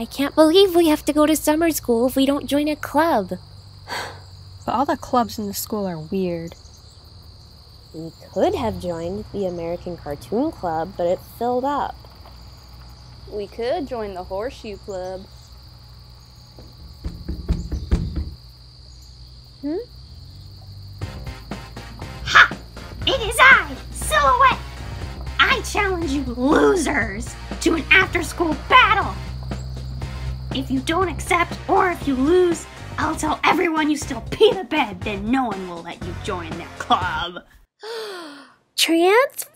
I can't believe we have to go to summer school if we don't join a club. But all the clubs in the school are weird. We could have joined the American Cartoon Club, but it filled up. We could join the Horseshoe Club. Hmm? Ha! It is I, Silhouette! I challenge you losers to an after school battle! If you don't accept or if you lose, I'll tell everyone you still pee the bed, then no one will let you join their club. Transform!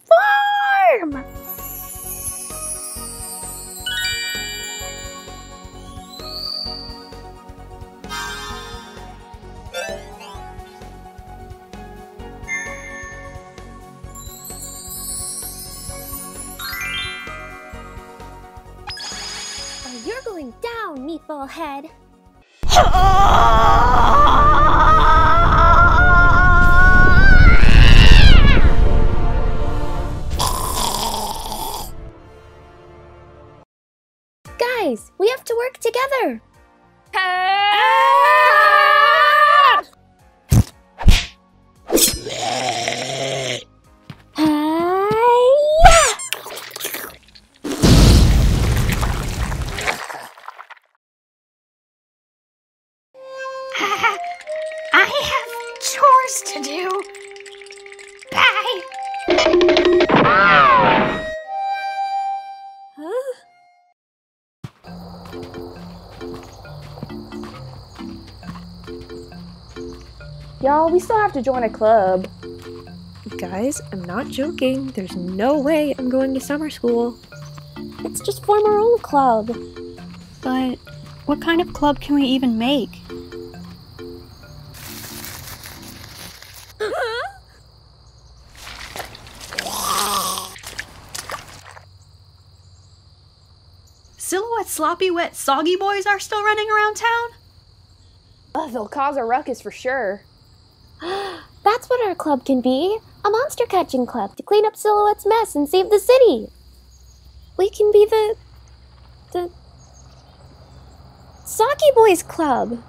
You're going down, meatball head. Guys, we have to work together. Hi-ya! I have chores to do. Bye. Huh? Y'all, we still have to join a club. Guys, I'm not joking. There's no way I'm going to summer school. Let's just form our own club. But what kind of club can we even make? Silhouette sloppy wet soggy boys are still running around town? Ugh, they'll cause a ruckus for sure. That's what our club can be a monster catching club to clean up Silhouette's mess and save the city. We can be the. the. Soggy Boys Club.